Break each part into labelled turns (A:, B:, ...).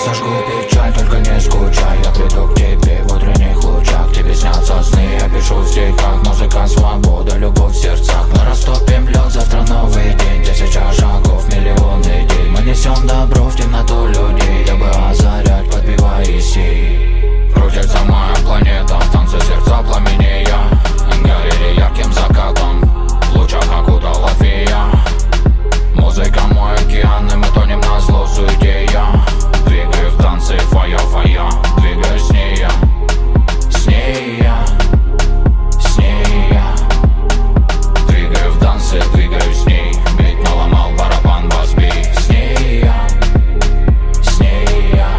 A: сожгу печаль, только не скучай Я приду к тебе в утренних лучах Тебе снятся сны, я пишу в стихах Музыка, свобода, любовь в сердцах Мы растопим лед, завтра новый день Тысяча шагов, миллионы идей Мы несем добро в темноту людей Дабы озарять, подбивая сей Крутится моя планета, в танце сердца пламенея Горели ярким закатом, в лучах окутала фея Музыка мой океан, и мы фая, фая Двигаю с ней я, с ней я, с ней я Двигаю в танце, двигаю с ней Бит наломал барабан, возбей С ней я, с ней я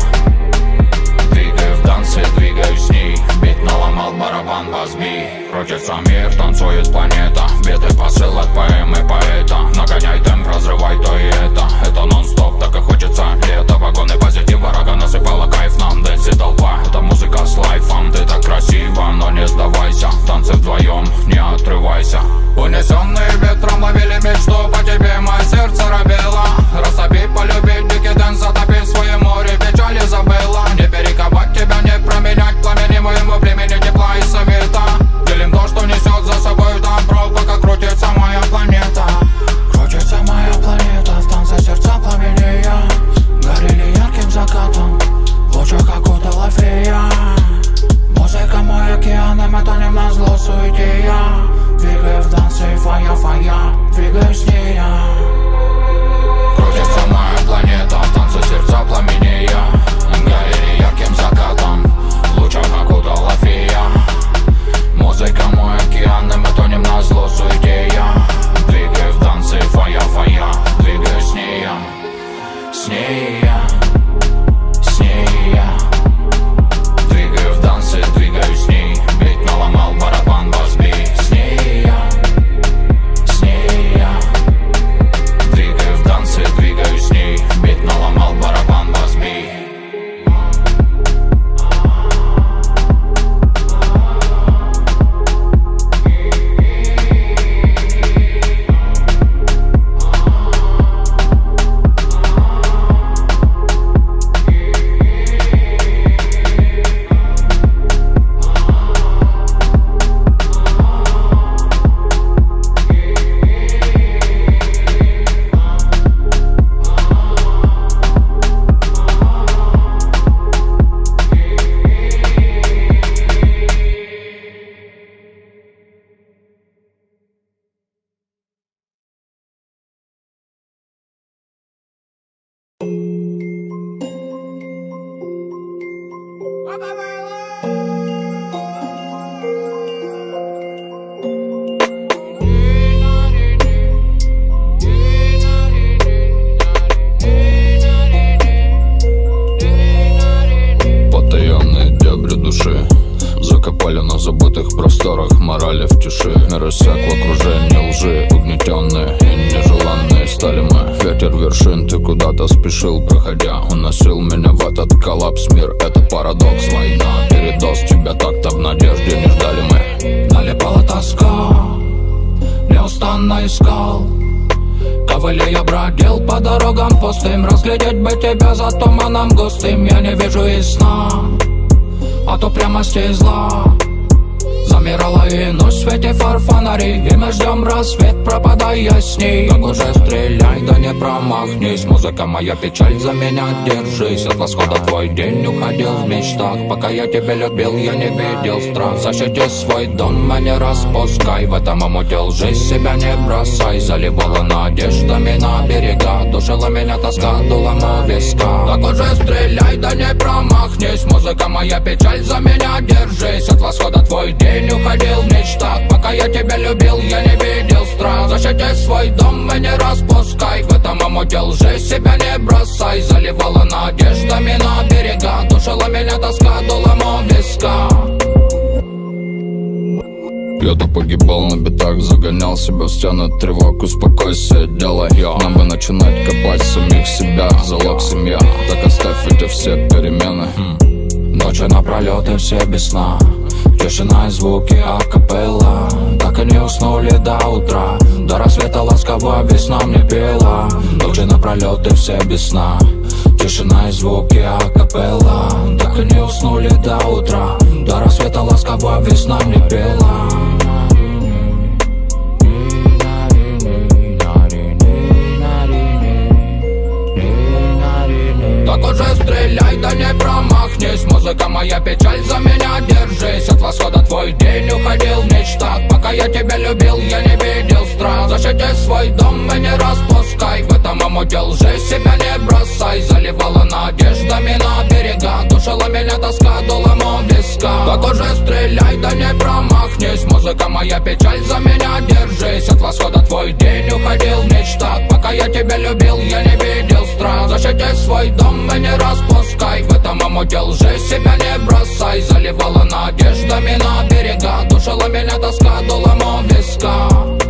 A: Двигаю в танце, двигаю с ней Бит наломал барабан, возбей Крутится мир, танцует планета. Биты посыл от поэмы поэта. Нагоняй темп, разрывай то и это. Это нон-стоп, так и хочется. Лето Вагоны позитива, рога насыпала кайф нам. Дэнси толпа, это музыка с лайфом. Ты так красива, но не сдавайся. В танце вдвоем, не отрывайся. Унесенные ветром ловили мечту По тебе мое сердце робело. Растопи, полюбить, дикий dance Затопи свое море, печали забыла. Не перековать тебя, не променять Пламени моему племени тепла и совета То, что несет за собой добро Пока крутится моя планета. Крутится моя планета В танце сердца пламенея. Горели ярким закатом В лучах окутала фея Музыка мой океан, и мы тонем на зло я Двигаю в танце фая, фая Двигаю с ней я Крутится моя планета В танце сердца пламенея. Горели
B: спешил Проходя, уносил меня в этот коллапс. Мир — это парадокс, война Передос тебя так-то в надежде не ждали мы.
A: Налипала тоска Неустанно искал. Ковыли я бродил по дорогам пустым. Разглядеть бы тебя за туманом густым. Я не вижу и сна От упрямости и зла Замирала и ночь в свете фар фонарей И мы ждем рассвет, пропадая с ней Так уже стреляй, да не промахнись. Музыка моя печаль, за меня держись. От восхода твой день уходил в мечтах. Пока я тебя любил, я не видел страх. Защити свой дом, не распускай. В этом омуте лжи себя не бросай. Заливала надеждами на берега. Душила меня тоска, дула на виска. Так уже стреляй, да не промахнись. Музыка моя печаль, за меня держись. От восхода твой день уходил в мечтах Пока я тебя любил, я не видел страх. Защити свой дом и не распускай. В этом омуте лжи себя не бросай. Заливала надеждами на берега. Душила меня тоска, дула на виска.
B: Я-то погибал на битах, загонял себя в стены тревог. Успокойся, делай я. Нам бы начинать копать самих себя. Залог семья, так оставь эти все перемены. Хм.
A: Ночи напролет и все без сна Тишина и звуки акапелла. Так и не уснули до утра. До рассвета ласково весна мне пела. Ночи напролет и все без сна. Тишина и звуки акапелла. Так и не уснули до утра. До рассвета ласково весна мне пела Так уже стреляй, да не промахнись. Музыка моя печаль за меня держись. От восхода твой день уходил в мечтах Пока я тебя любил, я не видел страх. Защити свой дом и не распускай. В этом омуте лжи себя не бросай. Заливала надеждами на берега. Душила меня тоска дулом у виска. Так уже стреляй, да не промахнись. Музыка моя печаль за меня держись. От восхода твой день уходил в мечтах Пока я тебя любил, я не свой дом и не распускай. В этом омуте лжи себя не бросай. Заливала надеждами на берега. Душила меня тоска дулом у виска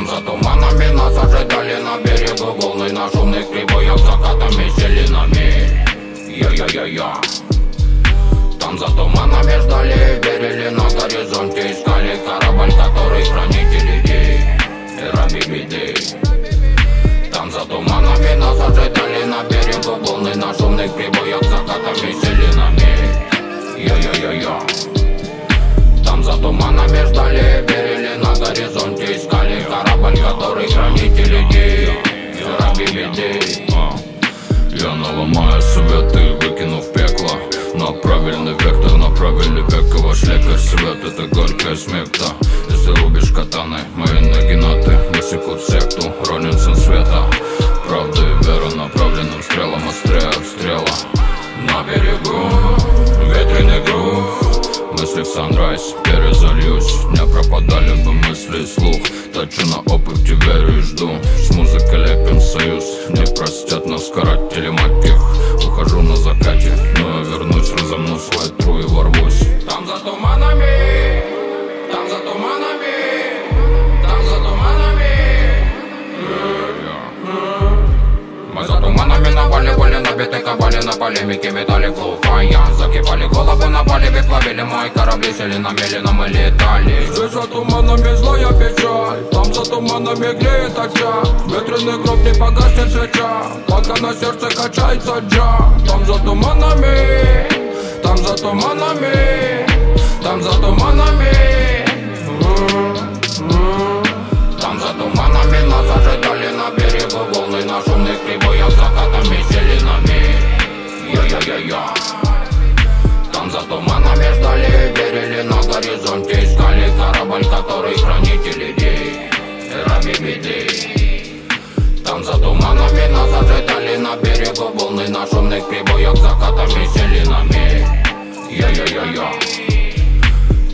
A: Там за туманами нас ожидали на берегу волны На шумных прибоях закатами сели на мель Я-я-я-я Там за туманами ждали, верили на горизонте Искали корабль, который хранитель идей Раби беды Там за туманами нас ожидали на берегу волны На шумных прибоях закатами сели на мель Я-я-я-я там за туманами ждали, верили на горизонте Искали корабль, который хранитель идей Раби беды
B: Я наломаю советы, выкину в пекло На правильный вектор, на правильный век И ваш свет, это горькая смекта Если рубишь катаны, мои ноги на ты Высекут секту, ронен сын света. Правда и вера направленным стрелам Острее от стрела
A: На берегу ветреный грув
B: Мысли в санрайз, перезальюсь Не пропадали бы мысли и слух Точу на опыте, верю и жду. С музыкой лепим союз Не простят нас каратели маких Ухожу на закате, но я вернусь Разомну свой
A: набиты кабали На полемике метали глухая Закипали головы на поле плавили Мои корабли сели на мели, но мы летали Здесь за туманами злая печаль Там за туманами греет очаг Ветреный гроб не погаснет свеча Пока на сердце качается джа. Там за туманами Там за туманами Там за туманами Там за туманами нас ожидали на берегу волны На шумных прибоях закатами Там за туманами ждали, верили на горизонте Искали корабль, который хранитель идей Раби беды. Там за туманами нас ожидали на берегу волны На шумных прибоях закатами сели на мель Я-я-я-я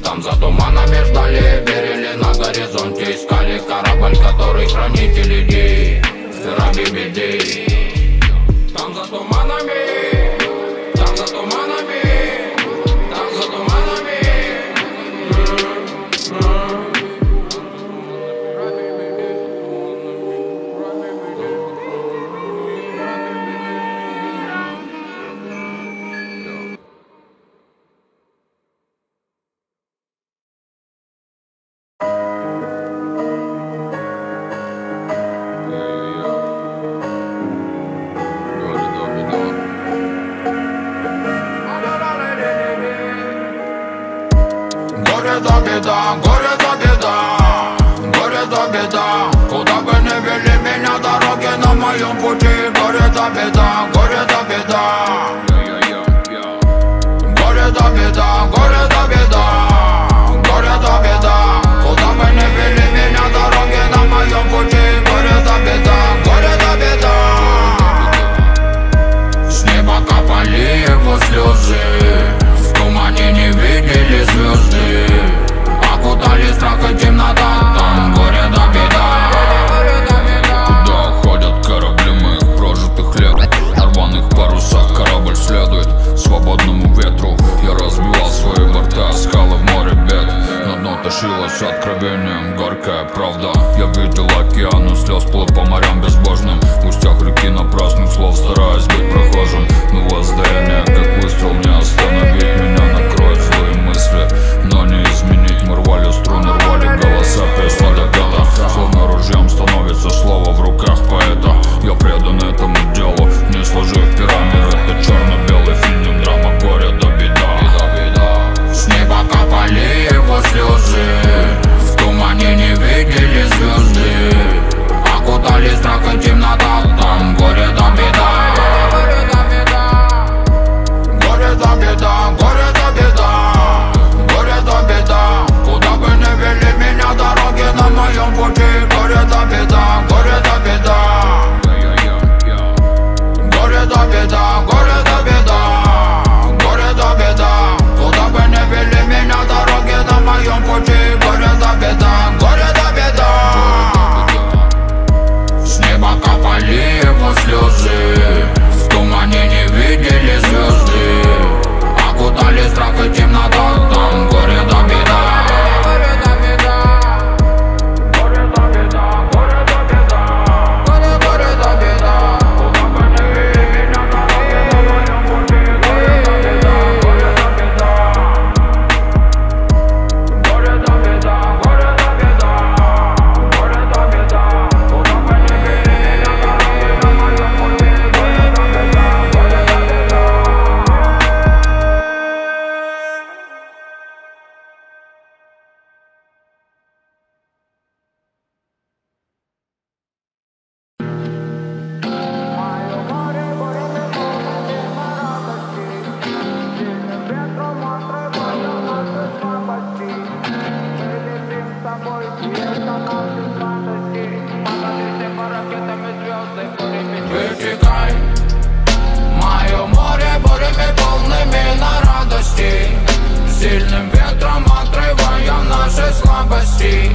A: там за туманами ждали, верили на горизонте Искали корабль, который хранитель идей Раби беды Горе да беда, горе да беда Горе да беда. Куда бы не вели меня дороги на моем пути Горе да беда, горе да беда Горе да беда, горе Куда бы не вели меня дороги на моем пути Горе да беда, горе да капали его слезы В тумане не видели звезды.
B: Яркая правда. Я видел океаны слез, плыл по морям безбожным. В устях реки напрасных слов, стараясь быть прохожим. Но воздаяние, как
C: Сильным ветром отрывая наши слабости.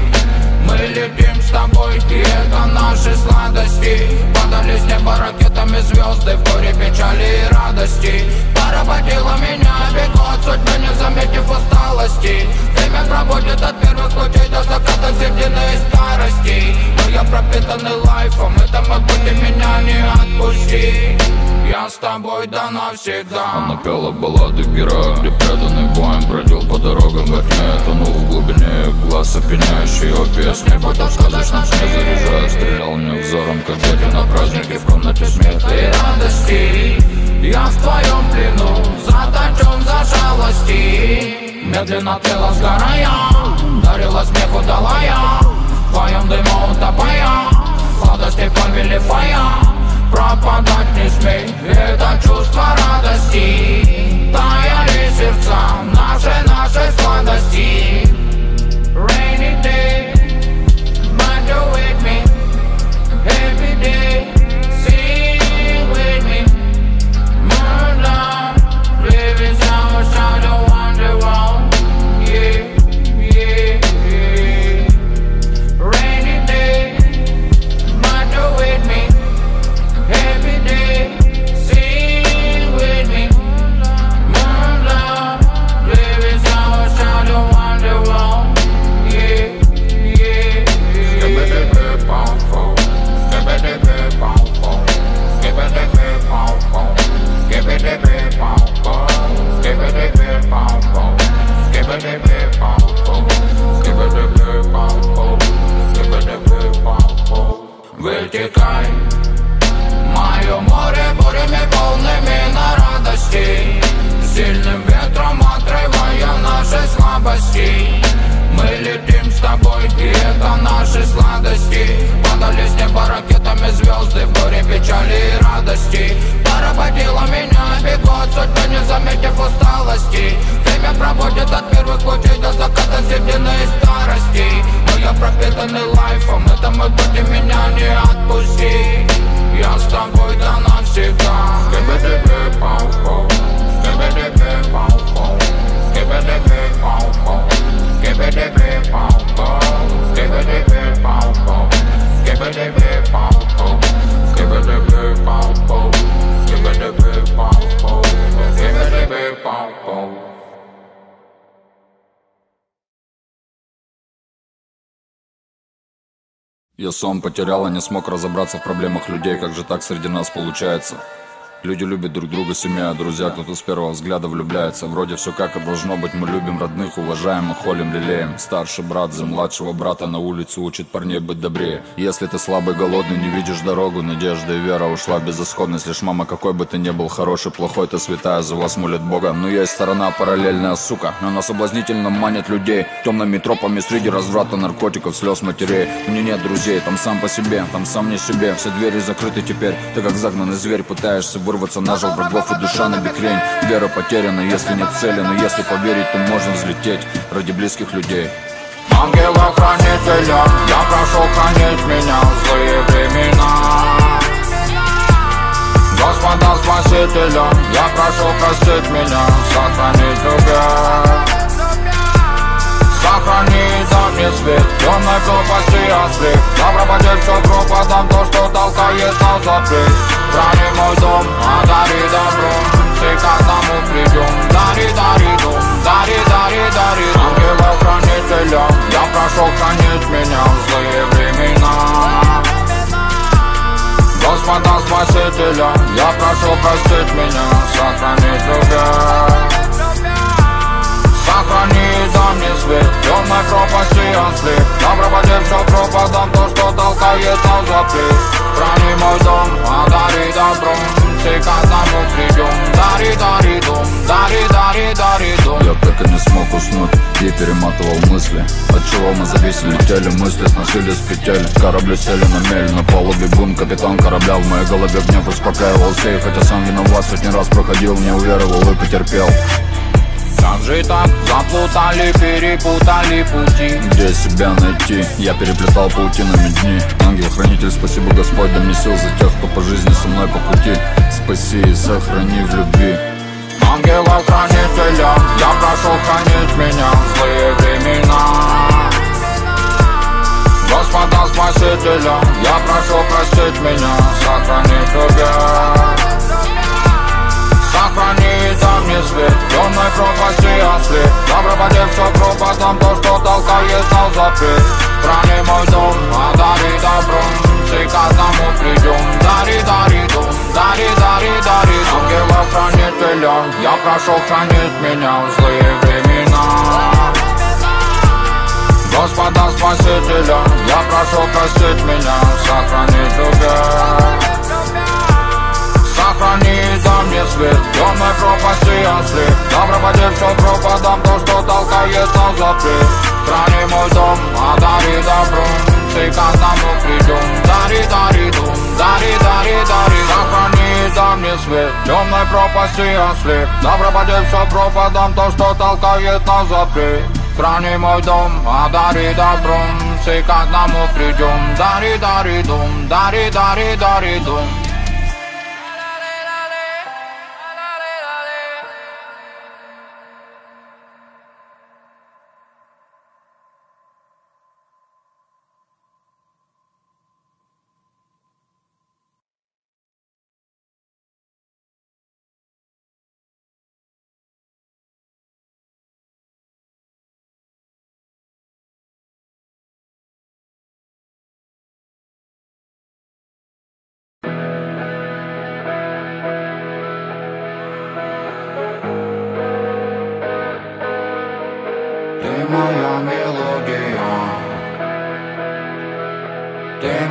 C: Мы летим с тобой, и это наши сладости. Падали
A: с неба ракетами звезды В горе печали и радости. Поработила меня, бегу от судьбы, не заметив усталости. Время проводит от первых лучей до заката и старости. Но я пропитанный лайфом, это мой путь, и меня не отпусти Я с тобой да навсегда.
B: Она пела баллады героя, где преданный воин бродил по дорогам во тьме Тонул в глубине глаз, опьяняющий его песни Будто в сказочном сне заряжая, стрелял мне взором Как дети на празднике в комнате смеха
A: и радости. Я в твоем плену, заточен за жалости. Медленно тлела сгорая, дарила смеху далая В твоем дыму утопая, юности Поработила меня бегот, судьба не заметив усталости. Время проводит от первых лучей до заката земляной старости. Но я пропитанный лайфом, это мой путь и меня не отпусти. Я с тобой до навсегда. Гибиди-би-пау-пау Гибиди-би-пау-пау Гибиди-би-пау-пау Гибиди-би-пау-пау
B: я сам потерял и не смог разобраться в проблемах людей, как же так среди нас получается. Люди любят друг друга, семья, друзья, кто-то с первого взгляда влюбляется. Вроде все как и должно быть, мы любим родных, уважаем и холим, лелеем. Старший брат за младшего брата на улице учит парней быть добрее. Если ты слабый, голодный, не видишь дорогу, надежда и вера ушла в безысходность Лишь мама, какой бы ты ни был, хороший, плохой, ты святая, за вас молит Бога. Но есть сторона параллельная, сука, она соблазнительно манит людей Темными тропами среди разврата, наркотиков, слез матерей. Мне нет друзей, там сам по себе, там сам не себе. Все двери закрыты теперь, ты как загнанный зверь пытаешься вырваться нажил врагов и душа на бекрень. Вера потеряна, если нет цели, но если поверить, то можно взлететь ради близких людей.
A: Ангела-хранителя, я прошу хранить меня в злые времена. Господа Спасителя, я прошу простить меня, сохранить любя Сохрани, дай мне свет, темной пропасти ослеп Добро подель все пропадом, то, что толкает нас запрет Храни мой дом, одари добром Ты к одному придем. Дари, дари дом, дари, дари, дари. Ангела-хранителя Я прошу хранить меня в злые времена. Господа Спасителя Я прошу простить меня Сохранить дай мне свет Темной пропасти ослеп Добро подель все пропадом То, что толкает нас запрет Храни мой дом, одари добром Все к одному придем Дари, дари дом, дари, дари, дари дом
B: Я так и не смог уснуть и перематывал мысли От чего мы зависели, летели мысли сносили с петель Корабли сели на мель, на палубе бун Капитан корабля в моей голове гнев успокаивался И хотя сам виноват, сотни раз проходил Не уверовал и потерпел
A: как же так заплутали, перепутали пути.
B: Где себя найти? Я переплетал паутинами дни. Ангел-хранитель, спасибо Господь, дай мне сил за тех, кто по жизни со мной по пути. Спаси и сохрани в любви.
A: Ангела-хранителя, я прошу хранить меня. В злые времена. Господа Спасителя, я прошу простить меня, сохранить любя Сохрани, дай мне свет Темной пропасти ослеп Добро подель все пропадом То, что толкает нас запрет Храни мой дом, одари добром Все к одному придем Дари, дари дом, дари, дари, дари. Ангела-хранителя Я прошу хранить меня в злые времена. Господа Спасителя, я прошу простить меня, сохранить любя Сохрани, дай мне свет запрет Храни мой дом, одари добром Все к одному придем Дари, дари дом, дари, дари, дари Сохрани, дай мне свет Темной пропасти ослеп Добро подель все пропадом То, что толкает нас запрет Храни мой дом, одари добром Все к одному придем Дари, дари дом, дари, дари, дари дом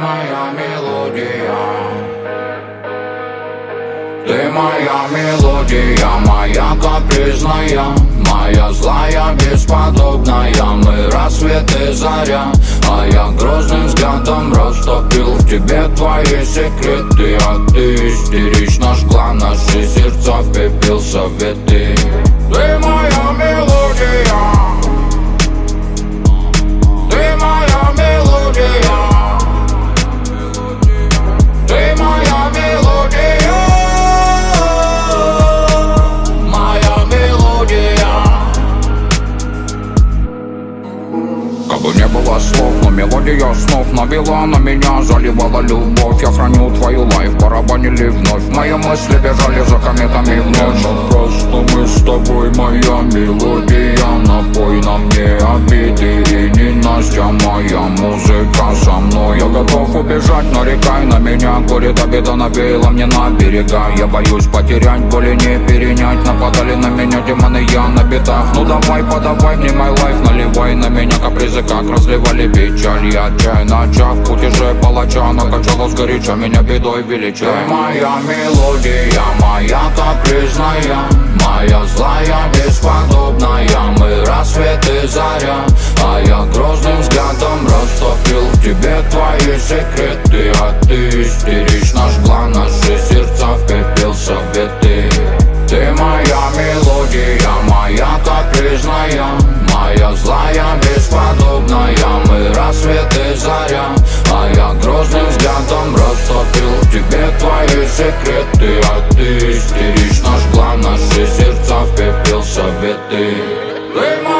A: моя мелодия. Ты моя мелодия, моя капризная Моя злая, бесподобная. Мы рассвет и заря А я грозным взглядом растопил В тебе твои секреты. А ты истерично жгла наши сердца В пепел советы Ты моя
B: не было слов, но мелодия
A: снов Навела на меня, заливала любовь. Я храню твою лайф, барабанили вновь. Мои мысли бежали за кометами вновь.
B: Ну просто мы с тобой, моя мелодия Напой на мне обиды и ненастья Моя музыка со мной.
A: Я готов убежать, нарекай на меня. Горит обида навеяла мне на берега Я боюсь потерять, боли не перенять. Нападали на меня демоны, я на битах Ну давай, подавай мне мой лайф Наливай на меня капризы, как разливали печаль. Я отчаянно начав путь же палача Накачала сгоряча, меня бедой величай. Ты моя мелодия, моя капризная Моя злая, бесподобная. Мы рассвет и заря А я грозным взглядом растопил в тебе твои секреты. А ты истерично жгла наши сердца в пепел советы Ты моя мелодия, моя капризная Моя злая, бесподобная. Мы рассвет и заря А я грозным взглядом растопил в тебе твои секреты. А ты истерично советы Ты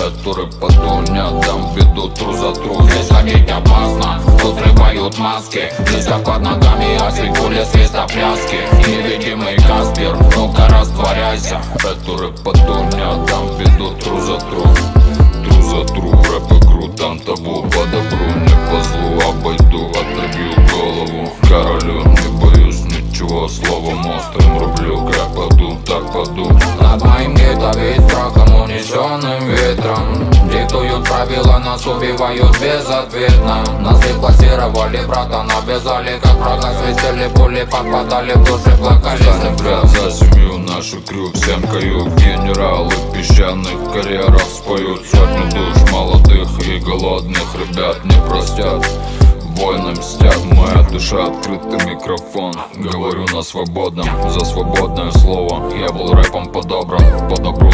B: рэпоту не отдам беду тру за тру.
A: Здесь ходить опасно, тут срывают маски. Здесь как под ногами асфальт, пули свистопляски Невидимый Каспер, ну-ка растворяйся.
B: Рэпоту не отдам беду тру за тру. Тру за тру, рэп игру, там табу. По добру, не по злу, обойду, отобью голову. Королю, не боюсь ничего, словом острым рублю. Как паду, так паду
A: Над моим гетто весь страхом унесенным ветром. Диктуют правила, нас убивают безответно. Нас деклассировали, брата навязали Как врага свистели пули, попадали в души, плакали.
B: Станем брат за семью, нашу крю Всем каю. Генералы песчаных карьерах Споют. Сотню душ молодых и голодных Ребят не простят Войны мстят, моя душа открытый микрофон. Говорю на свободном, за свободное слово. Я был рэпом подобран, по добру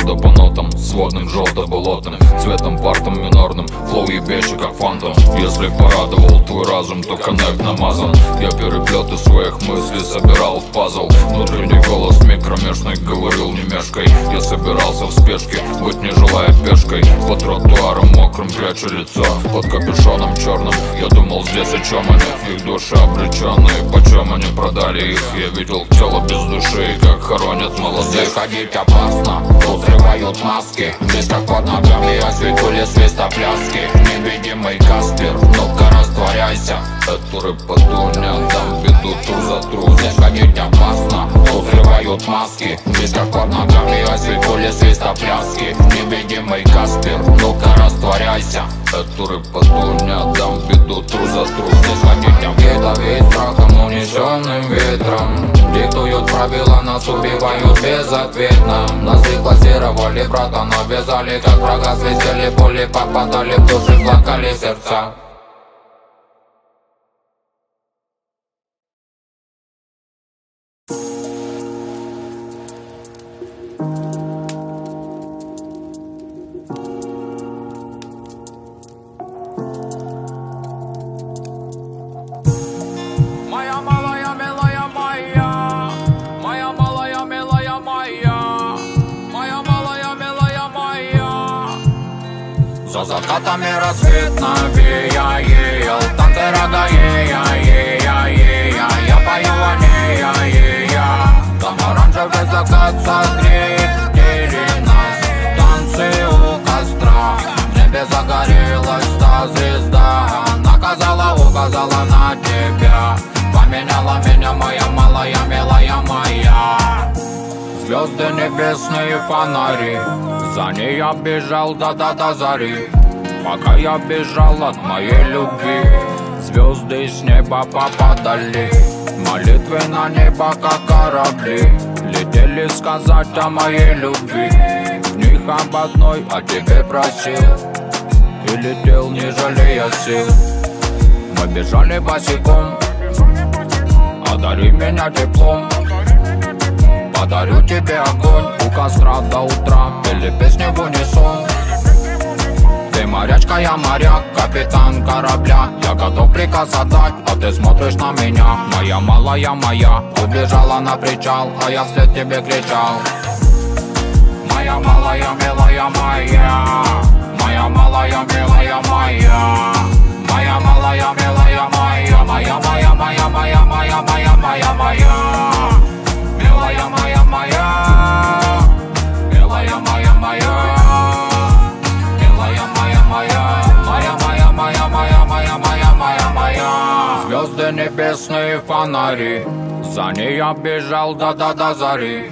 B: Сводным желто-болотным, цветом партом минорным Флоу ебейший как фантом. Если порадовал твой разум, то коннект намазан. Я переплеты своих мыслей собирал в пазл. Внутренний голос микромешный говорил не мешкой. Я собирался в спешке, быть не желая пешкой. По тротуарам мокрым прячу лицо Под капюшоном черным Я думал здесь о чем они? Их души обреченные Почем они продали их? Я видел тело без души Как хоронят молодых.
A: Здесь ходить опасно, тут маски Здесь как под ногами осветули свистопляски Невидимый Каспер, ну-ка растворяйся
B: Эту рэпоту не отдам беду тру за тру
A: Здесь ходить опасно, тут срывают маски как под ногами осветули свистопляски Невидимый Каспер, ну-ка растворяйся.
B: Эту рэпоту не отдам беду тру за тру
A: Здесь ходить где-то весь страхом унесенным ветром. Диктуют правила нас убивают безответно. Нас деклассировали, брата, но вязали Как врага свистели пули, попадали в души, плакали сердца Звезды небесные фонари. За ней я бежал да-да-да зари. Пока я бежал от моей любви Звезды с неба попадали. Молитвы на небо, как корабли Летели сказать о моей любви. В них об одной о тебе просил И летел, не жалея сил. Мы бежали босиком Одари меня теплом Подарю тебе огонь у костра до утра Или песни в унисон Ты морячка, я моряк, капитан корабля Я готов приказ отдать, а ты смотришь на меня Моя малая моя, убежала на причал А я вслед тебе кричал Моя малая, милая моя Моя малая, милая моя Моя малая, милая моя Моя, моя, моя, моя, моя, моя, моя, моя Моя, моя моя, Милая моя, моя. Моя, моя, моя, моя, моя, моя Звезды небесные фонари. За ней я бежал да-да-да зари.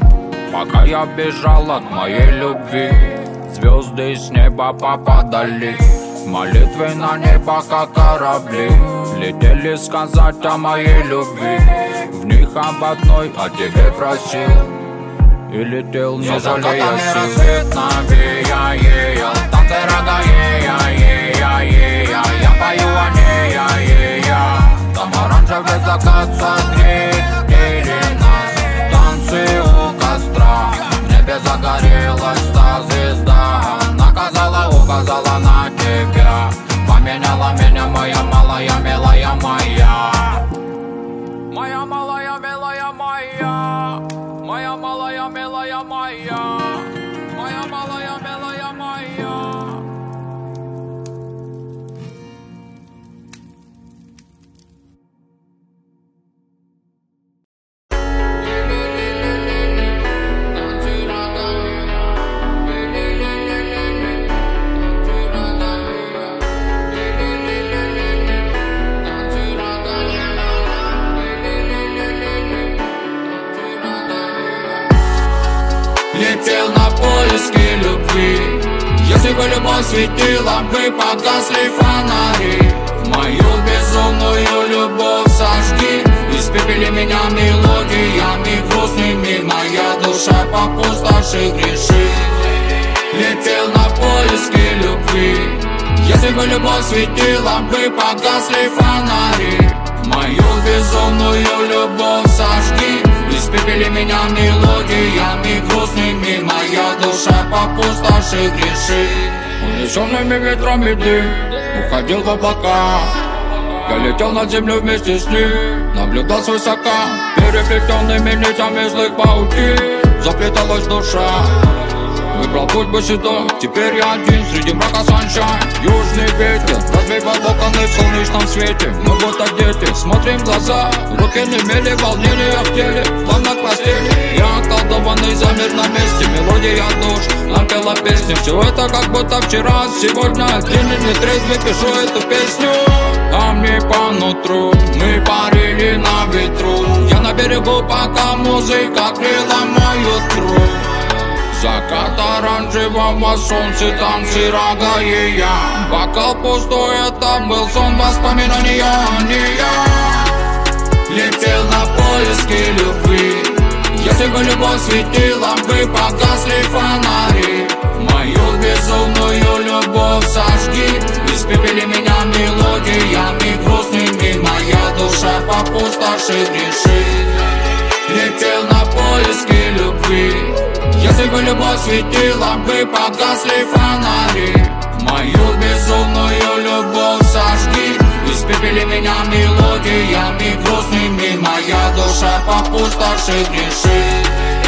A: Пока я бежал от моей любви. Звезды с неба попадали. Молитвы на небо, как корабли. Летели сказать о моей любви В них об одной о тебе просил. И летел, не жалея сил. рассвет навеял Там ты рада, ея, ея, ея Я пою о ней, я, ея Там оранжевый закат согреет или нас Танцы у костра. В небе загорелась та звезда. Наказала, указала на тебя. Поменяла меня моя малая, милая моя светила, бы погасли фонари. Мою безумную любовь сожги. Испепели меня мелодиями грустными. Моя душа по пустоши грешит. Летел на поиски любви. Если бы любовь светила, бы погасли фонари. Мою безумную любовь сожги. Испепели меня мелодиями грустными. Моя душа по пустоши грешит Унесенными ветрами дым Уходил в облака. Я летел над землей вместе с ним Наблюдал свысока. Переплетенными нитями злых паутин Заплеталась душа Выбрал путь босиком, теперь я один среди мрака саншайн Южный ветер, развеивал окна в солнечном свете. Мы вот одеты, смотрим в глаза. Руки не мели, волнения в теле, плавно к постели. Я околдованный замер на месте, мелодия душ Нам пела песни, все это как будто вчера Сегодня один. И не трезвый пишу эту песню. А мне по нутру, мы парили на ветру. Я на берегу, пока музыка крила мою труд Закат оранжевого солнца, танцы рога и я. Бокал пустой, это был сон воспоминания, а не я. Летел на поиски любви. Бы любовь светила, бы погасли фонари. Мою безумную любовь сожги. Испепели меня мелодиями грустными. Моя душа по пустоши грешит Летел на поиски любви Если бы любовь светила, бы погасли фонари. Мою безумную любовь сожги. Испепели меня мелодиями грустными Моя душа по пустоши грешит